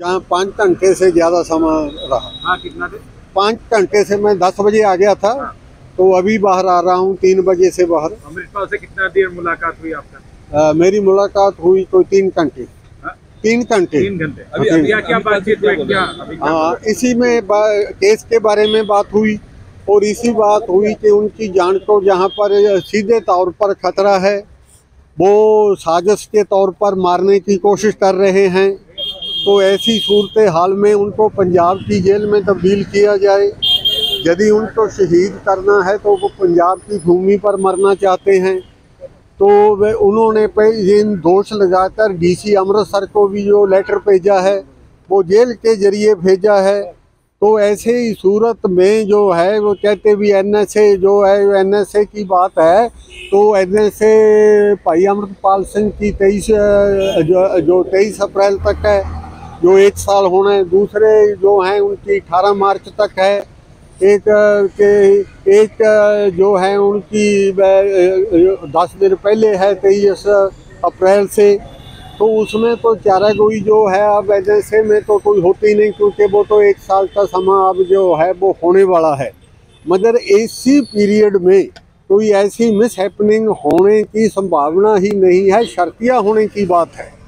जहाँ पाँच घंटे से ज़्यादा समय रहा। हाँ कितना थे? पाँच घंटे से मैं दस बजे आ गया था हाँ। तो अभी बाहर आ रहा हूँ तीन बजे से बाहर। अमृतपाल से कितना देर मुलाकात हुई आपका? अ, मेरी मुलाकात हुई तो तीन घंटे। हाँ? तीन घंटे। तीन घंटे। अभी- क्या बातचीत हाँ इसी में केस के बारे में बात हुई और इसी बात हुई कि उनकी जान को जहाँ पर सीधे तौर पर खतरा है वो साजिश के तौर पर मारने की कोशिश कर रहे हैं। तो ऐसी सूरत हाल में उनको पंजाब की जेल में तब्दील किया जाए। यदि उनको शहीद करना है तो वो पंजाब की भूमि पर मरना चाहते हैं। तो वे उन्होंने इन दोष लगाकर डीसी अमृतसर को भी जो लेटर भेजा है, वो जेल के ज़रिए भेजा है। तो ऐसे ही सूरत में जो है, वो कहते भी एनएसए, जो है, एनएसए की बात है तो एनएसए भाई अमृतपाल सिंह की तेईस जो तेईस अप्रैल तक है जो एक साल होना है, दूसरे जो हैं, उनकी अठारह मार्च तक है। एक, के, एक, जो है, उनकी दस दिन पहले है, तेईस अप्रैल से। तो उसमें तो चारागोई जो है, अब एजेंसी में तो कोई होती नहीं, क्योंकि वो तो एक साल का समय अब जो है, वो होने वाला है। मगर इसी पीरियड में कोई ऐसी मिस हैपनिंग होने की संभावना ही नहीं है, शर्तिया होने की बात है।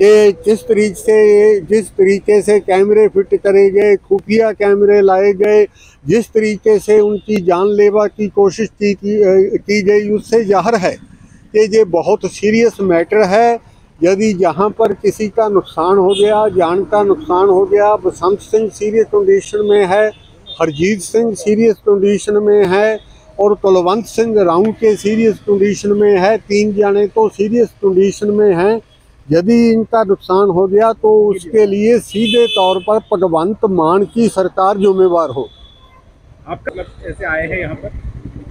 कि जिस तरीके से जिस तरीके से कैमरे फिट करे गए खुफिया कैमरे लाए गए जिस तरीके से उनकी जानलेवा की कोशिश की की, गई उससे ज़ाहिर है कि ये बहुत सीरियस मैटर है। यदि जहाँ पर किसी का नुकसान हो गया जान का नुकसान हो गया बसंत सिंह सीरियस कंडीशन में है हरजीत सिंह सीरियस कंडीशन में है और कुलवंत सिंह राउंड के सीरियस कंडीशन में है तीन जाने तो सीरियस कंडीशन में हैं यदि इनका नुकसान हो गया तो उसके लिए सीधे तौर पर भगवंत मान की सरकार जिम्मेवार हो। आप मतलब ऐसे आए हैं यहाँ पर?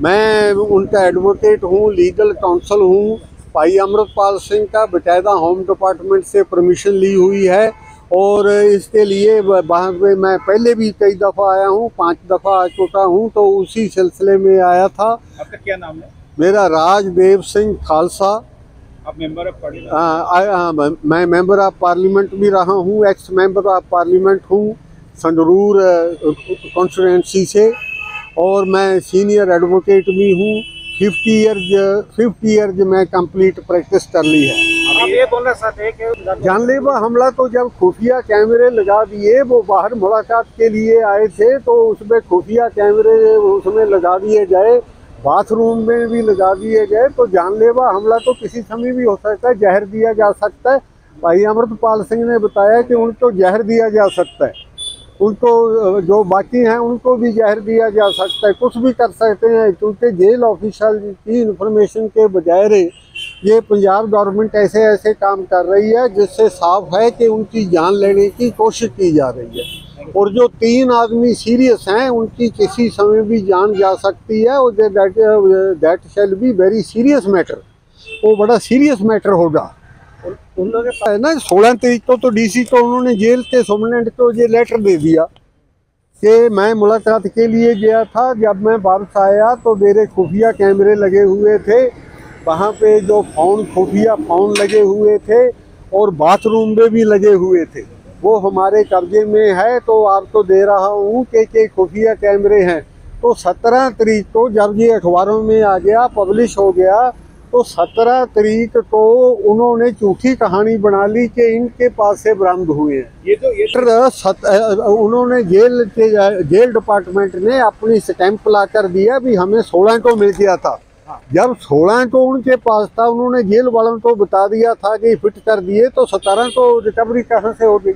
मैं उनका एडवोकेट हूँ लीगल काउंसल हूँ भाई अमृतपाल सिंह का बकायदा होम डिपार्टमेंट से परमिशन ली हुई है और इसके लिए वहाँ पे मैं पहले भी कई दफ़ा आया हूँ पाँच दफ़ा आ चुका हूँ तो उसी सिलसिले में आया था। आपका क्या नाम है? मेरा राजदेव सिंह खालसा। मैं मेंबर ऑफ़ पार्लियामेंट भी रहा हूँ एक्स मेंबर ऑफ़ पार्लियामेंट हूँ संगरूर कॉन्स्टिट्यूंसी से और मैं सीनियर एडवोकेट भी हूँ फिफ्टी ईयर्स फिफ्टी ईयर्स मैं कंप्लीट प्रैक्टिस कर ली है। आप ये बोलना चाहते हैं जानलेवा हमला तो जब खुफिया कैमरे लगा दिए वो बाहर मुलाकात के लिए आए थे तो उसमें खुफिया कैमरे उसमें लगा दिए गए बाथरूम में भी लगा दिए गए तो जानलेवा हमला तो किसी समय भी हो सकता है, जहर दिया जा सकता है। भाई अमृतपाल सिंह ने बताया कि उनको जहर दिया जा सकता है। उनको, जो बाकी हैं, उनको भी जहर दिया जा सकता है। कुछ भी कर सकते हैं, क्योंकि जेल ऑफिसर की इंफॉर्मेशन के बजाय ये पंजाब गवर्नमेंट ऐसे ऐसे काम कर रही है, जिससे साफ़ है कि उनकी जान लेने की कोशिश की जा रही है। और जो तीन आदमी सीरियस हैं उनकी किसी समय भी जान जा सकती है और that shall be very serious matter वो बड़ा सीरियस मैटर होगा। उन लोगों के है ना सोलह तारीख को तो डीसी को उन्होंने जेल के सुपरडेंट को ये लेटर दे दिया कि मैं मुलाकात के लिए गया था। जब मैं वापस आया तो मेरे खुफिया कैमरे लगे हुए थे। वहाँ पे जो फ़ोन खुफिया फ़ोन लगे हुए थे और बाथरूम में भी लगे हुए थे। वो हमारे कब्जे में है तो आप तो दे रहा हूँ कि के खुफिया कैमरे हैं। तो सत्रह तारीख को जब ये अखबारों में आ गया पब्लिश हो गया तो सत्रह तारीख को उन्होंने झूठी कहानी बना ली कि इनके पास से बरामद हुए हैं। ये तो ये लेटर सत, उन्होंने जेल के जेल डिपार्टमेंट ने अपनी स्टैंप ला कर दिया भी हमें सोलह को मिल गया था। जब सोलह को उनके पास था उन्होंने जेल वालों को बता दिया था कि फिट कर दिए तो सतारह को रिकवरी कहाँ से हो गई?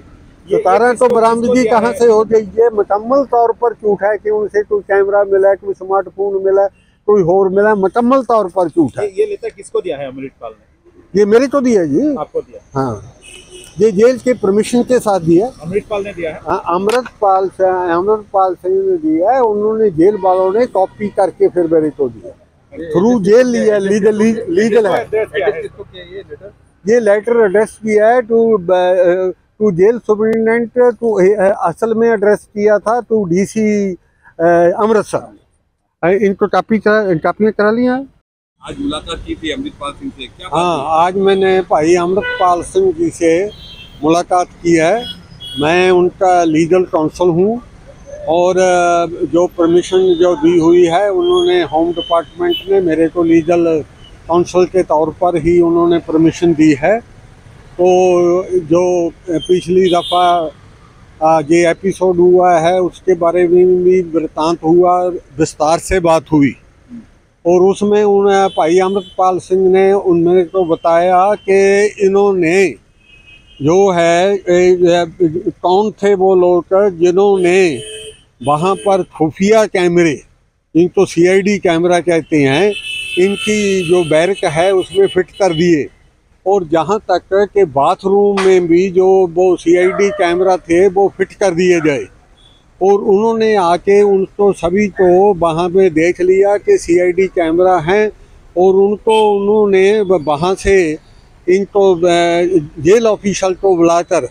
सतारह को बरामदगी कहाँ से हो गई? ये मुकम्मल तौर पर झूठ है कि उनसे कोई कैमरा मिला कोई स्मार्टफ़ोन मिला कोई और मिला? मुकम्मल तौर पर झूठ है ये, लेटर किसको दिया है अमृतपाल ने? ये मेरे को दिया जी। आपको दिया हाँ। ये जेल के परमिशन के साथ दिया। अमृतपाल ने दिया है? हाँ, अमृतपाल से अमृतपाल सिंह ने दिया है। उन्होंने जेल वालों ने कॉपी करके फिर मेरे को दिया। थ्रू जेल लिया लीगल लीगल है। है ये लेटर एड्रेस किया है to to jail superintendent to असल में एड्रेस किया था टू डीसी अमृतसर। इनको कापी करा कापियाँ करा लिया हैं? आज मुलाकात की थी अमृतपाल सिंह से। क्या हाँ आज मैंने भाई अमृतपाल सिंह जी से मुलाकात की है। मैं उनका लीगल काउंसल हूँ। और जो परमिशन जो दी हुई है, उन्होंने होम डिपार्टमेंट ने मेरे को लीगल काउंसल के तौर पर ही उन्होंने परमिशन दी है। तो जो पिछली दफ़ा ये एपिसोड हुआ है, उसके बारे में भी वृतांत हुआ, विस्तार से बात हुई। और उसमें उन, भाई अमृतपाल सिंह ने उन मेरे को बताया कि इन्होंने जो है कौन थे वो लोग, जिन्होंने वहाँ पर खुफिया कैमरे, इनको सीआईडी कैमरा कहते हैं, इनकी जो बैरक है उसमें फिट कर दिए। और जहाँ तक के बाथरूम में भी जो वो सीआईडी कैमरा थे, वो फिट कर दिए गए। और उन्होंने आके उनको सभी को वहाँ पे देख लिया कि सीआईडी कैमरा हैं, और उनको उन्होंने वहाँ से इनको जेल ऑफिसर को बुलाकर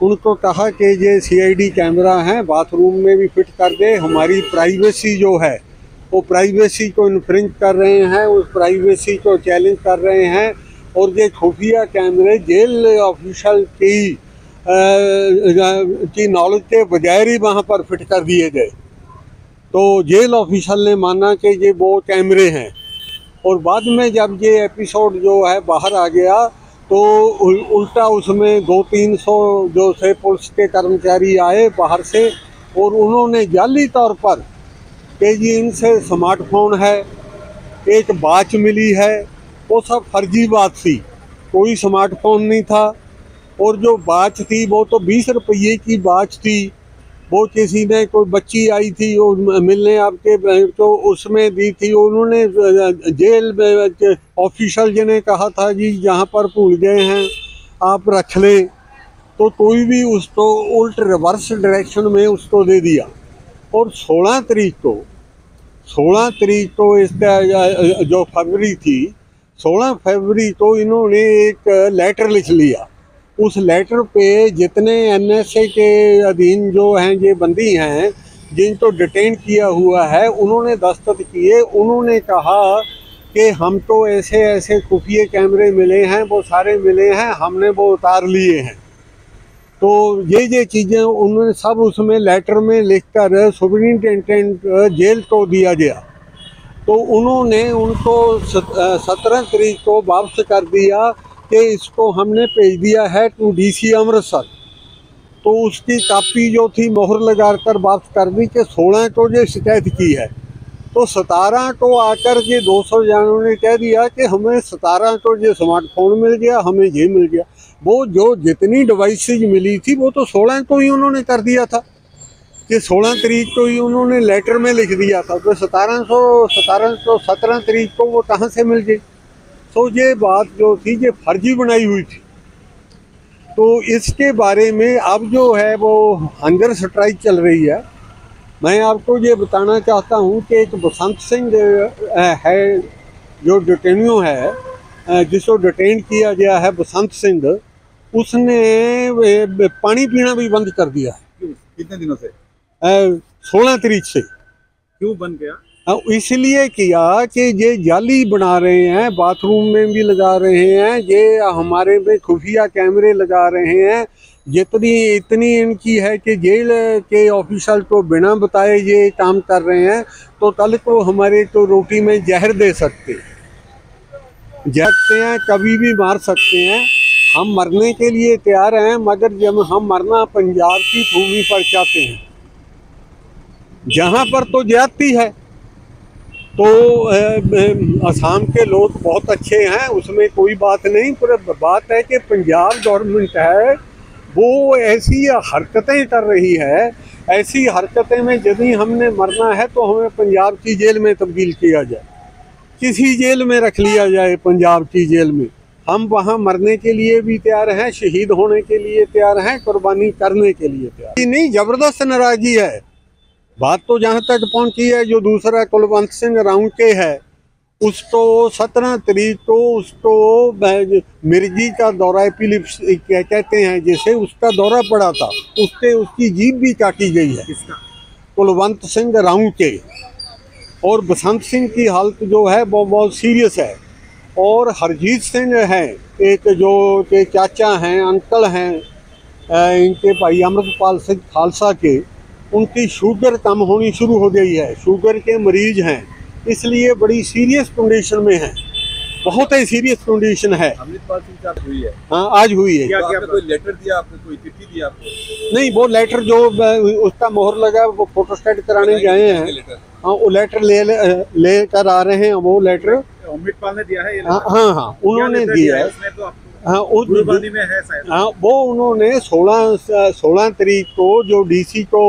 उनको कहा कि ये सीआईडी कैमरा हैं बाथरूम में भी फिट कर दे, हमारी प्राइवेसी जो है, वो प्राइवेसी को इन्फ्रिंज कर रहे हैं, उस प्राइवेसी को चैलेंज कर रहे हैं और ये खुफिया कैमरे जेल ऑफिसर की की नॉलेज के बजाय ही वहाँ पर फिट कर दिए गए। तो जेल ऑफिसर ने माना कि ये वो कैमरे हैं। और बाद में जब ये एपिसोड जो है बाहर आ गया तो उल- उल्टा उसमें दो तीन सौ जो थे पुलिस के कर्मचारी आए बाहर से और उन्होंने जाली तौर पर कि जी इनसे स्मार्टफ़ोन है, एक बाच मिली है, वो सब फर्जी बात थी, कोई स्मार्टफ़ोन नहीं था और जो बाच थी वो तो बीस रुपये की बाच थी। वो किसी ने कोई बच्ची आई थी, वो मिलने आपके तो उसमें दी थी, उन्होंने जेल में ऑफिसर जी ने कहा था जी यहाँ पर भूल गए हैं, आप रख लें। तो कोई भी उसको उल्ट रिवर्स डायरेक्शन में उसको दे दिया। और 16 तारीख को 16 तारीख को इसका जो फरवरी थी 16 फरवरी को इन्होंने एक लेटर लिख लिया। उस लेटर पे जितने एनएसए के अधीन जो हैं, ये बंदी हैं जिनको डिटेन किया हुआ है, उन्होंने दस्तखत किए, उन्होंने कहा कि हम तो ऐसे ऐसे खुफिए कैमरे मिले हैं, वो सारे मिले हैं, हमने वो उतार लिए हैं। तो ये ये चीज़ें उन्होंने सब उसमें लेटर में लिखकर सुप्रिंटेंडेंट जेल को दिया गया। तो उन्होंने उनको सत्रह तारीख को वापस कर दिया कि इसको हमने भेज दिया है टू डीसी अमृतसर। तो उसकी कापी जो थी मोहर लगा कर वापस कर दी कि सोलह को ये शिकायत की है। तो सतारह को आकर ये दो सौ जानों ने कह दिया कि हमें सतारह को ये स्मार्टफ़ोन मिल गया, हमें ये मिल गया। वो जो जितनी डिवाइसेज मिली थी, वो तो सोलह को ही उन्होंने कर दिया था। कि सोलह तरीक को ही उन्होंने लेटर में लिख दिया था। तो सतारह सौ सतारह सौ सत्रह तरीक को वो कहाँ से मिल गई? तो ये बात जो थी ये फर्जी बनाई हुई थी। तो इसके बारे में अब जो है वो हंगर स्ट्राइक चल रही है। मैं आपको ये बताना चाहता हूँ कि एक बसंत सिंह है जो डिटेन्यू है जिसको डिटेन किया गया है बसंत सिंह उसने पानी पीना भी बंद कर दिया है। कितने दिनों से? सोलह तारीख से। क्यों बन गया इसलिए किया कि ये जाली बना रहे हैं, बाथरूम में भी लगा रहे हैं, ये हमारे में खुफिया कैमरे लगा रहे हैं। जितनी, इतनी इनकी है कि जेल के ऑफिसर को बिना बताए ये काम कर रहे हैं तो कल को हमारे तो रोटी में जहर दे सकते सकते हैं, कभी भी मार सकते हैं। हम मरने के लिए तैयार हैं, मगर जब हम मरना पंजाब की भूमि पर चाहते हैं, जहाँ पर तो जाती है। तो असम के लोग बहुत अच्छे हैं, उसमें कोई बात नहीं, पर बात है कि पंजाब गवर्नमेंट है, वो ऐसी हरकतें कर रही है, ऐसी हरकतें में यदि हमने मरना है तो हमें पंजाब की जेल में तब्दील किया जाए। किसी जेल में रख लिया जाए पंजाब की जेल में। हम वहाँ मरने के लिए भी तैयार हैं, शहीद होने के लिए तैयार हैं, कुर्बानी करने के लिए तैयार नहीं, ज़बरदस्त नाराज़गी है। बात तो जहाँ तक पहुँची है जो दूसरा कुलवंत सिंह राउंड के है उसको सत्रह तरीक को उसको ब- मिर्गी का दौरा एपिलिप्स क्या कहते हैं जैसे उसका दौरा पड़ा था उससे उसकी जीप भी काटी गई है। कुलवंत सिंह राउंड के। और बसंत सिंह की हालत जो है वो बहुत सीरियस है। और हरजीत सिंह हैं एक जो के चाचा हैं अंकल हैं इनके भाई अमृतपाल सिंह खालसा के। उनकी शुगर कम होनी शुरू हो गई है। शुगर के मरीज़ हैं इसलिए बड़ी सीरियस कंडीशन में हैं। बहुत ही सीरियस कंडीशन है। अमृतपाल सिंह हुई है। हाँ आज हुई है। क्या क्या कोई लेटर दिया आपने कोई चिट्ठी दी आपको नहीं वो लेटर जो उसका मोहर लगा वो फोटोस्टेट कराने गए हैं। हाँ वो लेटर ले ले कर आ रहे हैं वो लेटर अमृतपाल ने दिया है ये हाँ हाँ हाँ उन्होंने दिया है तो हाँ उस में है हाँ वो उन्होंने 16 16 तारीख को जो डीसी को